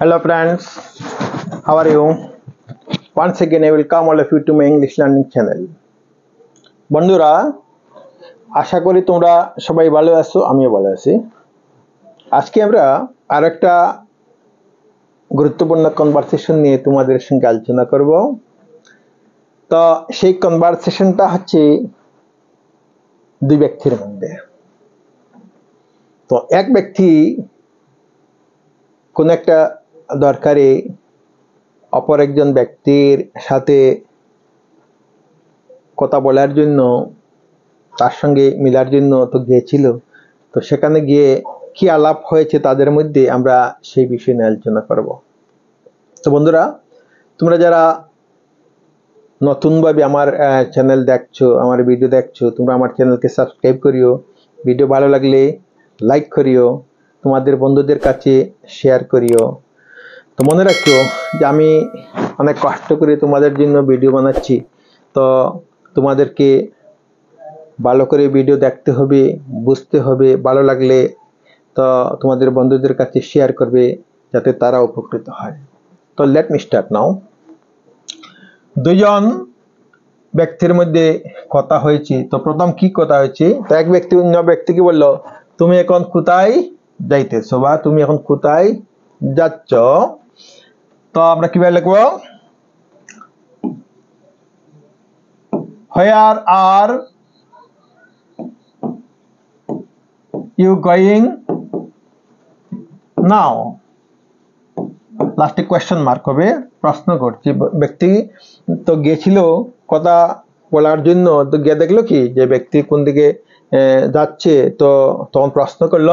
Hello friends, how are you? Once again I welcome all of you to my English learning channel. বন্ধুরা আশা করি তোমরা সবাই ভালো আছো আমিও ভালো আছি আজকে আমরা আর একটা গুরুত্বপূর্ণ কনভারসেশন নিয়ে তোমাদের সঙ্গে আলোচনা করব তো সেই কনভারসেশনটা হচ্ছে দুই ব্যক্তির মধ্যে তো এক ব্যক্তি কোন একটা দরকারে। অপর একজন ব্যক্তির সাথে কথা বলার জন্য, তার সঙ্গে মিলার জন্য তো গিয়েছিল। তো সেখানে গিয়ে কি আলাপ হয়েছে তাদের মধ্যে আমরা সেই বিষয় নিয়ে আলোচনা করব। তো বন্ধুরা, তোমরা যারা নতুনভাবে আমার চ্যানেল দেখছ, আমার ভিডিও দেখছ, তোমরা আমার চ্যানেলকে সাবস্ক্রাইব করিও। ভিডিও ভালো লাগলে লাইক করিও। তোমাদের বন্ধুদের কাছে শেয়ার করিও। তো মনে রাখিও যে আমি অনেক কষ্ট করে তোমাদের জন্য ভিডিও বানাচ্ছি। তো তোমাদেরকে ভালো করে ভিডিও দেখতে হবে, বুঝতে হবে, ভালো লাগলে তো তোমাদের বন্ধুদের কাছে শেয়ার করবে যাতে তারা উপকৃত হয়। তো লেট মি স্টার্ট নাও দুজন ব্যক্তির মধ্যে কথা হয়েছে। তো প্রথম কি কথা হয়েছে? তো এক ব্যক্তি অন্য ব্যক্তিকে বলল, তুমি এখন কোথায় যাইতেছো বা তুমি এখন কোথায় যাচ্ছ? তো আমরা কীভাবে লিখব? Where are you going now লাস্টে কোয়েশ্চেন মার্ক হবে। প্রশ্ন করছি। ব্যক্তি তো গিয়েছিল কথা বলার জন্য, তো গিয়ে দেখল কি? যে ব্যক্তি কোন দিকে যাচ্ছে, তো তখন প্রশ্ন করল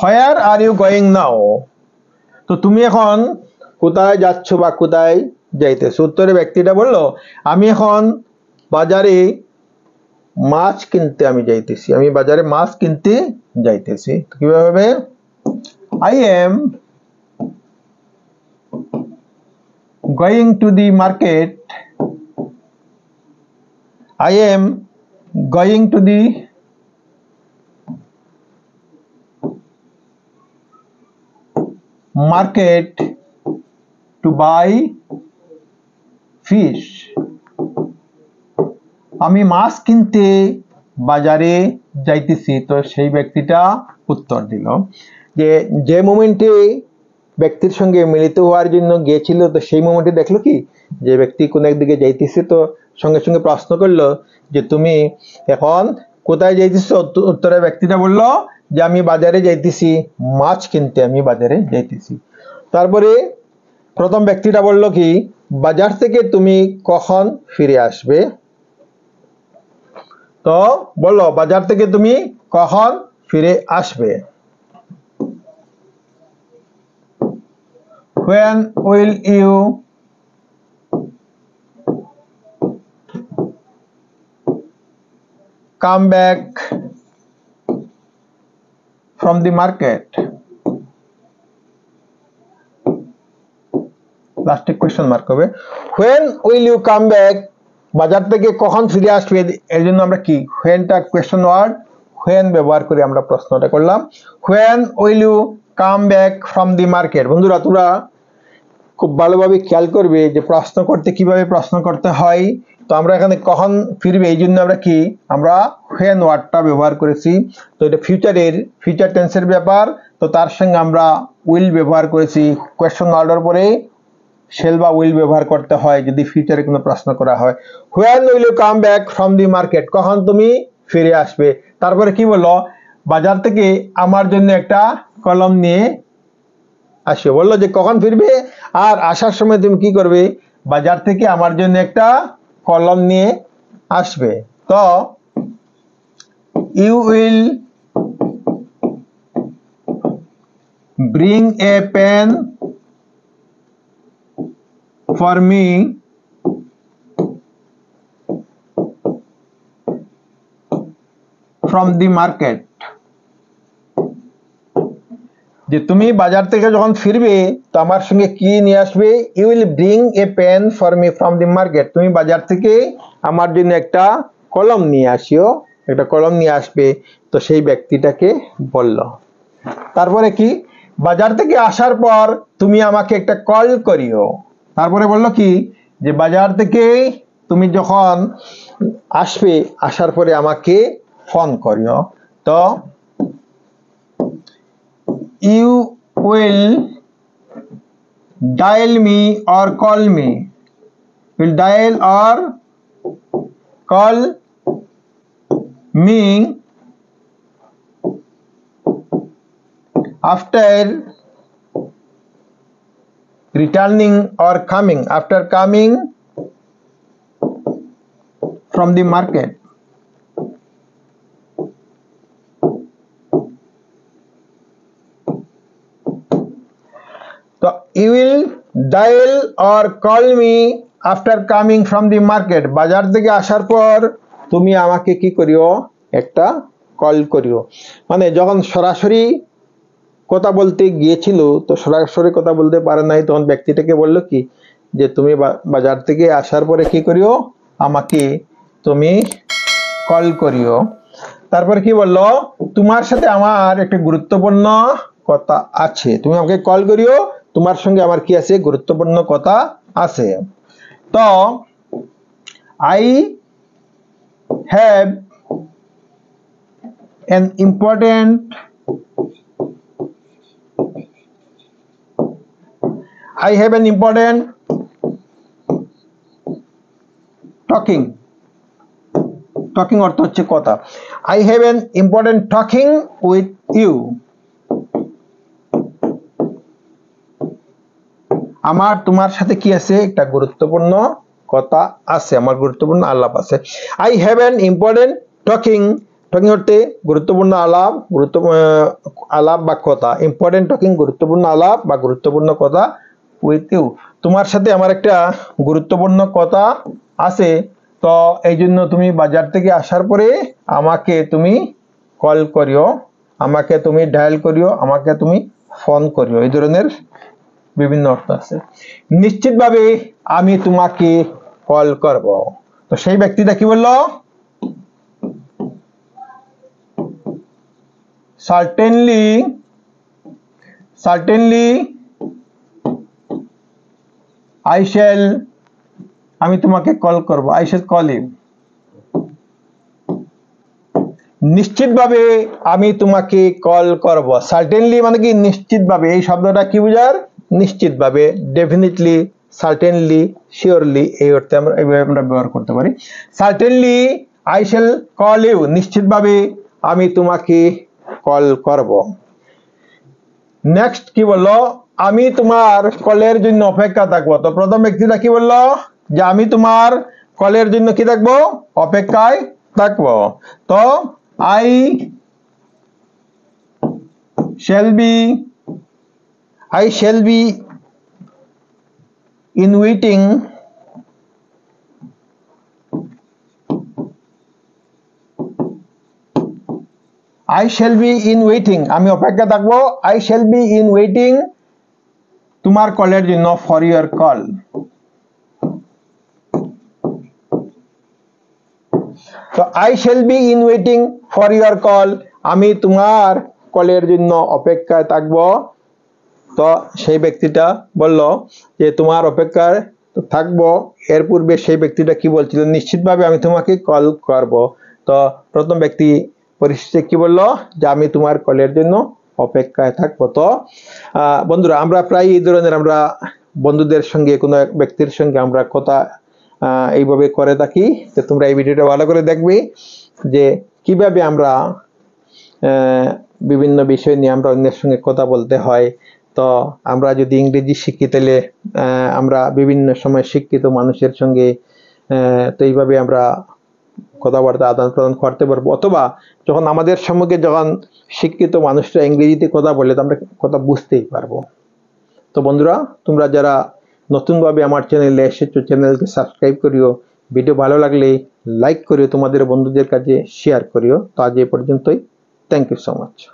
where are you going now তো তুমি এখন কোথায় যাচ্ছ বা কোথায় যাইতেছ উত্তরে ব্যক্তিটা বলল, আমি এখন বাজারে মাছ কিনতে আমি যাইতেছি। আমি বাজারে মাছ কিনতে যাইতেছি। কীভাবে I am going to the market. I am going to the market. Buy fish. আমি মাছ কিনতে বাজারে যাইতেছি, তো সেই ব্যক্তিটা উত্তর দিল যে যে মোমেন্টে ব্যক্তির সঙ্গে মিলিত হওয়ার জন্য গিয়েছিল, তো সেই মোমেন্টে দেখল কি? যে ব্যক্তি কোন একদিকে যাইতেছে, তো সঙ্গে সঙ্গে প্রশ্ন করল যে, তুমি এখন কোথায় যাইতেছ? উত্তরে ব্যক্তিটা বলল যে, আমি বাজারে যাইতেছি, মাছ কিনতে আমি বাজারে যাইতেছি। তারপরে প্রথম ব্যক্তিটা বলল কি, বাজার থেকে তুমি কখন ফিরে আসবে? তো বলল, বাজার থেকে তুমি কখন ফিরে আসবে? When will you come back from the market? লাস্টে কোয়েশ্চেন মার্ক হবে। When will you come back? বাজার থেকে কখন ফিরে আসবে? এর জন্য আমরা কি? Whenটা কোয়েশ্চন ওয়ার্ড হোয়েন ব্যবহার করে আমরা প্রশ্নটা করলাম। When will you come back from the market বন্ধুরা তোরা খুব ভালোভাবে খেয়াল করবে যে প্রশ্ন করতে কীভাবে প্রশ্ন করতে হয়। তো আমরা এখানে কখন ফিরবে? এই জন্য আমরা কি? আমরা হোয়েন ওয়ার্ডটা ব্যবহার করেছি। তো এটা ফিউচারের ফিউচার টেন্সের ব্যাপার। তো তার সঙ্গে আমরা উইল ব্যবহার করেছি। কোয়েশ্চন ওয়ার্ডের পরে শেল বা উইল ব্যবহার করতে হয়, যদি ফিউচারে কোনো প্রশ্ন করা হয়। When will you come back from the market কখন তুমি ফিরে আসবে? তারপরে কি বলল? বাজার থেকে আমার জন্য একটা কলম নিয়ে আসবে। বলল যে, কখন ফিরবে? আর আসার সময় তুমি কি করবে? বাজার থেকে আমার জন্য একটা কলম নিয়ে আসবে। তো you will bring a pen for me from the market যে তুমি বাজার থেকে যখন ফিরবে, তো আমার সঙ্গে কি নিয়ে আসবে? You will bring a pen for me from the market তুমি বাজার থেকে আমার জন্য একটা কলম নিয়ে আসিও। একটা কলম নিয়ে আসবে। তো সেই ব্যক্তিটাকে বলল। তারপরে কি? বাজার থেকে আসার পর তুমি আমাকে একটা কল করিও। তারপরে বলল কি, যে বাজার থেকে তুমি যখন আসবে, আসার পরে আমাকে ফোন করিও। তো you will dial me or call me. will dial or call me after returning or coming after coming from the market so you will dial or call me after coming from the market বাজার থেকে আসার পর তুমি আমাকে কি করিও একটা call করিও মানে যখন সরাসরি কথা বলতে গিয়েছিল, তো সরাসরি কথা বলতে পারে নাই। তখন ব্যক্তিটাকে বলল কি, যে তুমি বাজার থেকে আসার পরে কি করিও? আমাকে তুমি কল করিও। তারপর কি বলল, তোমার সাথে আমার একটা গুরুত্বপূর্ণ কথা আছে। তুমি আমাকে কল করিও, তোমার সঙ্গে আমার কি আছে? গুরুত্বপূর্ণ কথা আছে। তো I have an important I have an important talking. Talking অর্থ হচ্ছে কথা. I have an important talking with you. আমার, তোমার সাথে কি আছে? একটা গুরুত্বপূর্ণ কথা আছে। আমার গুরুত্বপূর্ণ আলাপ আছে। I have an important talking talking অর্থে গুরুত্বপূর্ণ আলাপ, গুরুত্ব আলাপ বা কথা। ইম্পর্টেন্ট টকিং গুরুত্বপূর্ণ আলাপ বা গুরুত্বপূর্ণ কথা উইথ তোমার সাথে আমার একটা গুরুত্বপূর্ণ কথা আছে। তো এই জন্য তুমি বাজার থেকে আসার পরে আমাকে তুমি কল করিও। আমাকে তুমি ডায়াল করিও। আমাকে তুমি ফোন করিও। এই ধরনের বিভিন্ন অর্থ আছে। নিশ্চিতভাবে আমি তোমাকে কল করব। তো সেই ব্যক্তিটা কি বলল? সার্টেনলি সার্টেনলি আই শ্যাল আমি তোমাকে কল করব। আই শ্যাল কল ইউ নিশ্চিতভাবে আমি তোমাকে কল করব। সার্টেনলি মানে কি নিশ্চিতভাবে? এই শব্দটা কি বোঝার? নিশ্চিতভাবে ডেফিনেটলি সার্টেনলি শিওরলি এই অর্থে আমরা এইভাবে আমরা ব্যবহার করতে পারি। Certainly I shall call you নিশ্চিতভাবে আমি তোমাকে কল করব। নেক্সট কি বলল? আমি তোমার কলের জন্য অপেক্ষা থাকব। তো প্রথম ব্যক্তিটা কি বলল? যে আমি তোমার কলের জন্য কি থাকব? অপেক্ষায় থাকব। তো I shall be I shall be in waiting I shall be আমি অপেক্ষা থাকব। I shall be in waiting তোমার কলের জন্য ফর your কল তো I shall be in waiting for your call আমি তোমার কলের জন্য অপেক্ষায় থাকব। তো সেই ব্যক্তিটা বলল যে, তোমার অপেক্ষায় থাকব। এর পূর্বে সেই ব্যক্তিটা কি বলছিল? নিশ্চিতভাবে আমি তোমাকে কল করব। তো প্রথম ব্যক্তি পরিস্থিতি কি বলল? যে, আমি তোমার কলের জন্য অপেক্ষায় থাকব। তো বন্ধুরা, আমরা প্রায় এই ধরনের আমরা বন্ধুদের সঙ্গে, কোনো এক ব্যক্তির সঙ্গে আমরা কথা এইভাবে করে থাকি। তো তোমরা এই ভিডিওটা ভালো করে দেখবে যে কীভাবে আমরা বিভিন্ন বিষয় নিয়ে আমরা অন্যের সঙ্গে কথা বলতে হয়। তো, আমরা যদি ইংরেজি শিখি, তাহলে আমরা বিভিন্ন সময় শিক্ষিত মানুষের সঙ্গে তো এইভাবে আমরা কথাবার্তা আদান প্রদান করতে পারব। অথবা যখন আমাদের সম্মুখে যখন শিক্ষিত মানুষরা ইংরেজিতে কথা বলে, তো আমরা কথা বুঝতেই পারব। তো বন্ধুরা, তোমরা যারা নতুনভাবে আমার চ্যানেলে এসেছ, চ্যানেলকে সাবস্ক্রাইব করিও। ভিডিও ভালো লাগলে লাইক করিও, তোমাদের বন্ধুদের কাছে শেয়ার করিও। তো আজ এ পর্যন্তই। Thank you so much